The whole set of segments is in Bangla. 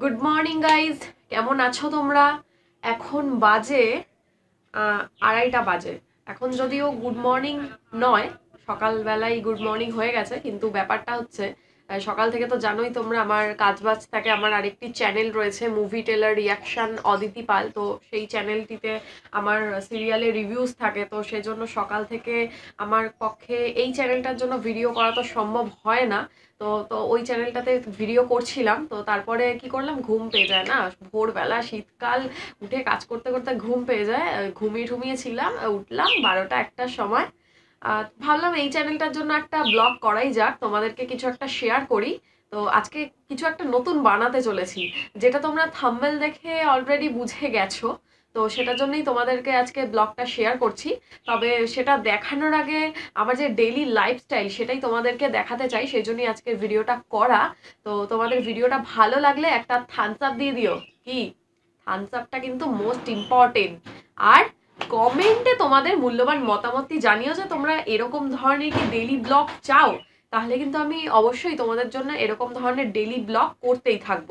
গুড মর্নিং গাইজ কেমন আছো তোমরা? এখন বাজে আড়াইটা বাজে। এখন যদিও গুড মর্নিং নয় সকালবেলায় গুড মর্নিং হয়ে গেছে, কিন্তু ব্যাপারটা হচ্ছে সকাল থেকে তো জানোই তোমরা আমার কাজবাজ থাকে আমার আরেকটি চ্যানেল রয়েছে movie trailer reaction Aditi Pal. তো সেই চ্যানেলটিতে আমার সিরিয়ালে রিভিউজ থাকে তো সেজন্য সকাল থেকে আমার পক্ষে এই চ্যানেলটার জন্য ভিডিও করা তো সম্ভব হয় না। তো তো ওই চ্যানেলটাতে ভিডিও করছিলাম তো তারপরে কি করলাম ঘুম পেয়ে যায় না। ভোরবেলা শীতকাল উঠে কাজ করতে করতে ঘুম পেয়ে যায় ঘুমিয়ে ঠুমিয়েছিলাম আহ, উঠলাম বারোটা একটার সময়। ভাবলাম এই চ্যানেলটার জন্য একটা ব্লগ করাই যাক, তোমাদেরকে কিছু একটা শেয়ার করি। তো আজকে কিছু একটা নতুন বানাতে চলেছি, যেটা তোমরা থাম্বেল দেখে অলরেডি বুঝে গেছো। তো সেটার জন্যই তোমাদেরকে আজকে ব্লগটা শেয়ার করছি। তবে সেটা দেখানোর আগে আমার যে ডেইলি লাইফস্টাইল সেটাই তোমাদেরকে দেখাতে চাই, সেই জন্যই আজকে ভিডিওটা করা। তো তোমাদের ভিডিওটা ভালো লাগলে একটা থামস আপ দিয়ে দিও। কি? থামস আপটা কিন্তু মোস্ট ইম্পর্টেন্ট আর কমেন্টে তোমাদের মূল্যবান মতামতটি জানিও যে তোমরা এরকম ধরনের কি ডেলি ব্লগ চাও, তাহলে কিন্তু আমি অবশ্যই তোমাদের জন্য এরকম ধরনের ডেলি ব্লগ করতেই থাকব।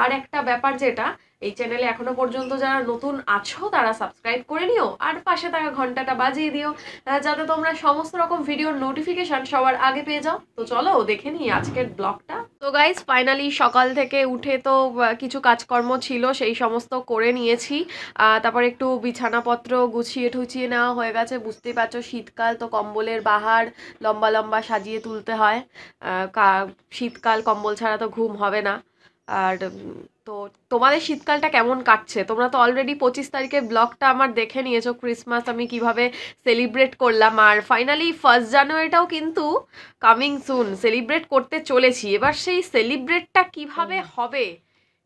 আর একটা ব্যাপার যেটা এই চ্যানেলে এখনও পর্যন্ত যারা নতুন আছো, তারা সাবস্ক্রাইব করে নিও। আর পাশে থাকা ঘন্টাটা বাজিয়ে দিও। যাতে তোমরা সমস্ত রকম ভিডিওর নোটিফিকেশন সবার আগে পেয়ে যাও। তো চলো, দেখে নিই আজকের ব্লগটা তো গাইজ ফাইনালি সকাল থেকে উঠে তো কিছু কাজকর্ম ছিল, সেই সমস্ত করে নিয়েছি। তারপর একটু বিছানাপত্র গুছিয়ে ঠুছিয়ে নেওয়া হয়ে গেছে। বুঝতেই পারছ, শীতকাল তো কম্বলের বাহার, লম্বা লম্বা সাজিয়ে তুলতে হয়। শীতকাল কম্বল ছাড়া তো ঘুম হবে না। আর তো তোমাদের শীতকালটা কেমন কাটছে? তোমরা তো অলরেডি পঁচিশ তারিখের ব্লগটা আমার দেখে নিয়েছো ক্রিসমাস আমি কীভাবে সেলিব্রেট করলাম। আর ফাইনালি ফার্স্ট জানুয়ারিটাও কিন্তু কামিং সুন সেলিব্রেট করতে চলেছি। এবার সেই সেলিব্রেটটা কীভাবে হবে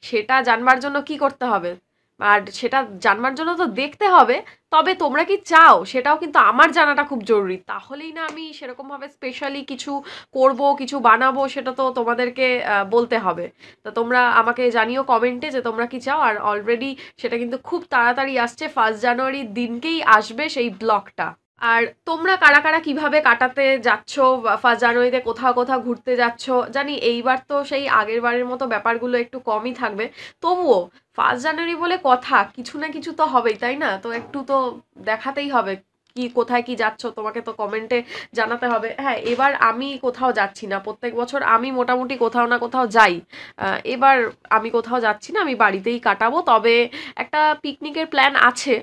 সেটা জানবার জন্য কি করতে হবে? আর সেটা জানবার জন্য তো দেখতে হবে, তবে তোমরা কি চাও? সেটাও কিন্তু আমার জানাটা খুব জরুরি। তাহলেই না আমি সেরকমভাবে স্পেশালি কিছু করব, কিছু বানাবো, সেটা তো তোমাদেরকে বলতে হবে। তো তোমরা আমাকে জানিও কমেন্টে যে তোমরা কি চাও। আর অলরেডি সেটা কিন্তু খুব তাড়াতাড়ি আসছে ফার্স্ট জানুয়ারির দিনকেই আসবে সেই ব্লগটা। আর তোমরা কারা কারা কীভাবে কাটাতে যাচ্ছ ফার্স্ট জানুয়ারিতে কোথাও কোথাও ঘুরতে যাচ্ছ, জানি এইবার তো সেই আগের বারের মতো ব্যাপারগুলো একটু কমই থাকবে। তবুও ফার্স্ট জানুয়ারি বলে কথা, কিছু না কিছু তো হবেই, তাই না? তো একটু তো দেখাতেই হবে কি কোথায় কি যাচ্ছ, তোমাকে তো কমেন্টে জানাতে হবে। হ্যাঁ এবার আমি কোথাও যাচ্ছি না, প্রত্যেক বছর আমি মোটামুটি কোথাও না কোথাও যাই। এবার আমি কোথাও যাচ্ছি না, আমি বাড়িতেই কাটাবো। তবে একটা পিকনিকের প্ল্যান আছে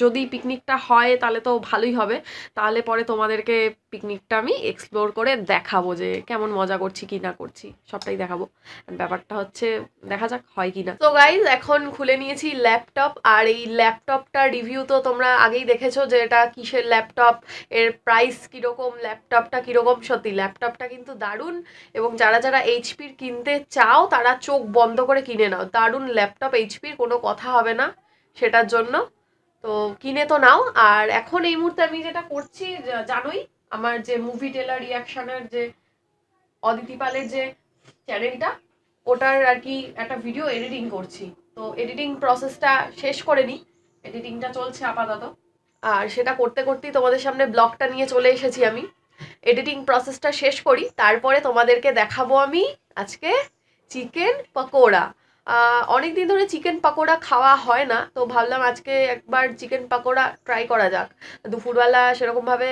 যদি পিকনিকটা হয় তাহলে তো ভালোই হবে। তাহলে পরে তোমাদেরকে পিকনিকটা আমি এক্সপ্লোর করে দেখাবো যে কেমন মজা করছি, কি না করছি, সবটাই দেখাবো। ব্যাপারটা হচ্ছে দেখা যাক হয় কি না। তো গাইজ এখন খুলে নিয়েছি ল্যাপটপ আর এই ল্যাপটপটা রিভিউ তো তোমরা আগেই দেখেছ যে এটা কিসের ল্যাপটপ এর প্রাইস কীরকম ল্যাপটপটা কীরকম। সত্যি ল্যাপটপটা কিন্তু দারুণ। এবং যারা যারা এইচপির কিনতে চাও, তারা চোখ বন্ধ করে কিনে নাও। দারুণ ল্যাপটপ এইচপির কোনো কথা হবে না সেটার জন্য। তো কিনে তো নাও। আর এখন এই মুহূর্তে আমি যেটা করছি জানোই, আমার যে মুভি টেলার রিয়াকশনের যে অদিতি পালের যে চ্যানেলটা ওটার আর কি একটা ভিডিও এডিটিং করছি। তো এডিটিং প্রসেসটা শেষ করে নিই। এডিটিংটা চলছে আপাতত। আর সেটা করতে করতেই তোমাদের সামনে ব্লগটা নিয়ে চলে এসেছি আমি। এডিটিং প্রসেসটা শেষ করি। তারপরে তোমাদেরকে দেখাবো আমি আজকে চিকেন পকোড়া। অনেক দিন ধরে চিকেন পকোড়া খাওয়া হয় না, তো ভাবলাম আজকে একবার চিকেন পকোড়া ট্রাই করা যাক। দুপুরবেলা সেরকমভাবে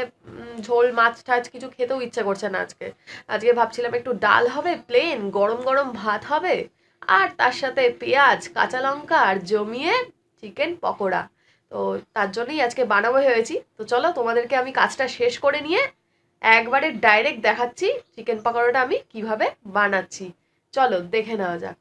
ঝোল, মাছ, টাছ কিছু খেতেও ইচ্ছে করছে না আজকে। আজকে ভাবছিলাম একটু ডাল হবে প্লেন গরম গরম ভাত হবে, আর তার সাথে পেঁয়াজ, কাঁচা লঙ্কা, আর জমিয়ে চিকেন পকোড়া। তো তার জন্যই আজকে বানাবো হয়েছি। তো চলো তোমাদেরকে আমি কাজটা শেষ করে নিয়ে একবারে ডাইরেক্ট দেখাচ্ছি চিকেন পকোড়াটা আমি কীভাবে বানাচ্ছি। চলো দেখে নেওয়া যাক।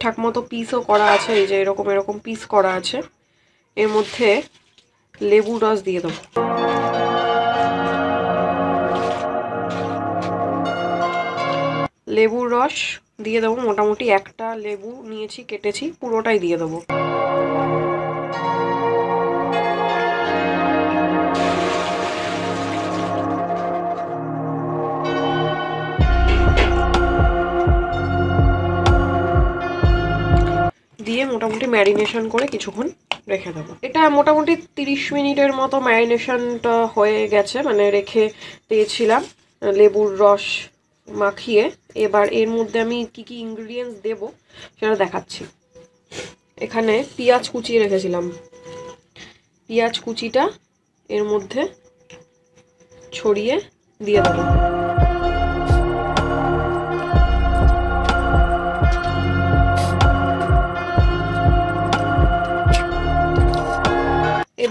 ঠিকঠাক মতো পিসও করা আছে, এই যে এরকম এরকম পিস করা আছে। এর মধ্যে লেবু রস দিয়ে দেবো। লেবুর রস দিয়ে দেবো। মোটামুটি একটা লেবু নিয়েছি, কেটেছি, পুরোটাই দিয়ে দেবো। ম্যারিনেশন করে কিছুক্ষণ রেখে দেবো। এটা মোটামুটি তিরিশ মিনিটের মতো ম্যারিনেশনটা হয়ে গেছে মানে রেখে দিয়েছিলাম, লেবুর রস মাখিয়ে। এবার এর মধ্যে আমি কি কি ইনগ্রিডিয়েন্টস দেবো সেটা দেখাচ্ছি। এখানে পেঁয়াজ কুচিয়ে রেখেছিলাম। পেঁয়াজ কুচিটা এর মধ্যে ছড়িয়ে দিয়ে দেবো।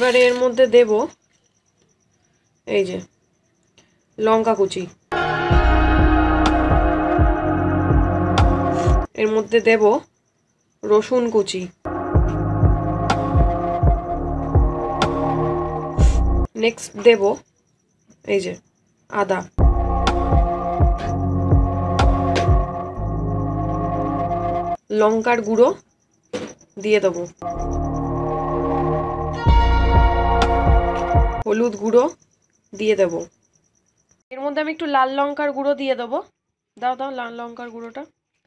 এবারে এর মধ্যে দেব এই যে লঙ্কা কুচি। এর মধ্যে দেব রসুন কুচি। নেক্সট দেব এই যে আদা। লঙ্কার গুঁড়ো দিয়ে দেবো। হলুদ গুঁড়ো দিয়ে দেব। এর মধ্যে আমি একটু লাল লঙ্কার গুঁড়ো দিয়ে দেবো। দাও দাও, লাল লঙ্কার গুঁড়োটা।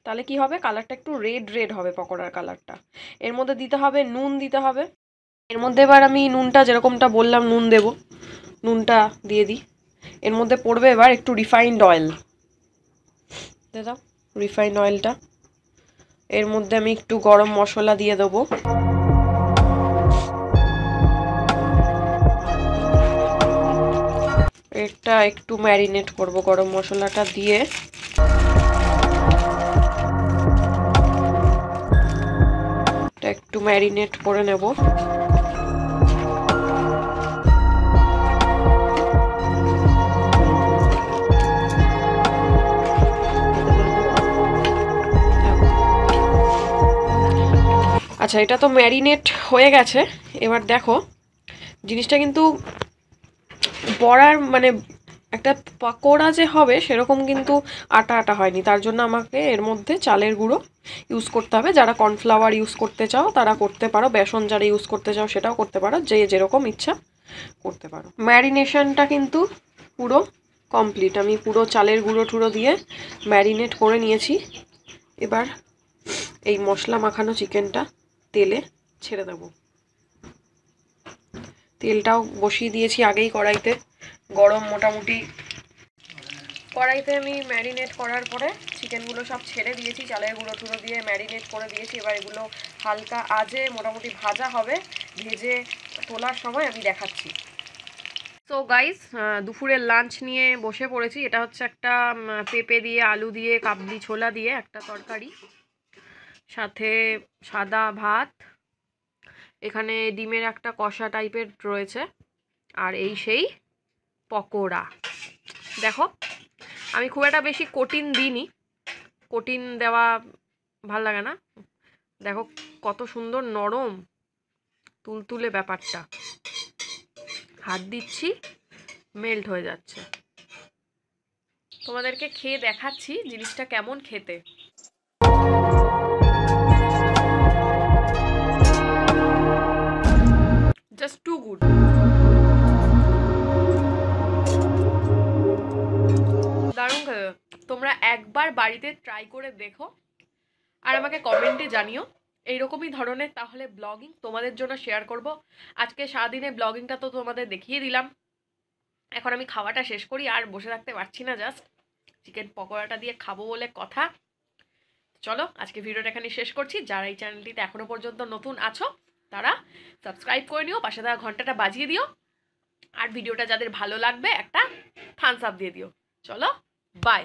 তাহলে কি হবে? কালারটা একটু রেড রেড হবে পকোড়ার কালারটা। এর মধ্যে দিতে হবে নুন, দিতে হবে। এর মধ্যে এবার আমি নুনটা যেরকমটা বললাম, নুন দেব। নুনটা দিয়ে দিই। এর মধ্যে পড়বে এবার একটু রিফাইন্ড অয়েল দিয়ে দাও রিফাইন্ড অয়েলটা এর মধ্যে আমি একটু গরম মশলা দিয়ে দেবো। এটা একটু ম্যারিনেট করব গরম মশলাটা দিয়ে। একটু ম্যারিনেট করে নেব। আচ্ছা এটা তো ম্যারিনেট হয়ে গেছে। এবার দেখো, জিনিসটা কিন্তু বড়ার মানে একটা পাকোড়া যে হবে, সেরকম কিন্তু আটা আটা হয়নি। তার জন্য আমাকে এর মধ্যে চালের গুঁড়ো ইউজ করতে হবে। যারা কর্নফ্লাওয়ার ইউজ করতে চাও, তারা করতে পারো। বেসন যারা ইউজ করতে চাও, সেটাও করতে পারো। যে যেরকম ইচ্ছা করতে পারো। ম্যারিনেশনটা কিন্তু পুরো কমপ্লিট আমি পুরো চালের গুঁড়ো টুড়ো দিয়ে ম্যারিনেট করে নিয়েছি। এবার এই মশলা মাখানো চিকেনটা তেলে ছেড়ে দেবো। তেলটাও বসিয়ে দিয়েছি আগেই কড়াইতে। গরম মোটামুটি। কড়াইতে আমি ম্যারিনেট করার পরে চিকেনগুলো সব ছেড়ে দিয়েছি, চালের গুঁড়ো টুড়ো দিয়ে ম্যারিনেট করে দিয়েছি। এবার এগুলো হালকা আজে মোটামুটি ভাজা হবে, ভেজে তোলার সময় আমি দেখাচ্ছি। তো গাইস দুপুরের লাঞ্চ নিয়ে বসে পড়েছি। এটা হচ্ছে একটা পেঁপে দিয়ে, আলু দিয়ে, কাবলি ছোলা দিয়ে একটা তরকারি। সাথে সাদা ভাত। এখানে ডিমের একটা কষা টাইপের রয়েছে। আর এই সেই পকোড়া। দেখো, আমি খুব একটা বেশি কঠিন দিইনি। কঠিন দেওয়া ভালো লাগে না। দেখো, কত সুন্দর নরম, তুলতুলে ব্যাপারটা। হাত দিচ্ছি মেল্ট হয়ে যাচ্ছে। তোমাদেরকে খেয়ে দেখাচ্ছি জিনিসটা কেমন খেতে। তোমরা একবার বাড়িতে ট্রাই করে দেখো। আর আমাকে কমেন্টে জানিও। এইরকমই ধরনের তাহলে ব্লগিং তোমাদের জন্য শেয়ার করব। আজকে সারাদিনে ব্লগিংটা তো তোমাদের দেখিয়ে দিলাম। এখন আমি খাওয়াটা শেষ করি, আর বসে থাকতে পারছি না জাস্ট চিকেন পকোড়াটা দিয়ে খাব বলে কথা। চলো, আজকে ভিডিওটা এখানে শেষ করছি। যারা এই চ্যানেলটিতে এখনও পর্যন্ত নতুন আছো, তারা সাবস্ক্রাইব করে নিও, পাশে থাকা ঘন্টাটা বাজিয়ে দিও। আর ভিডিওটা যাদের ভালো লাগবে, একটা থামস আপ দিয়ে দিও। চলো বাই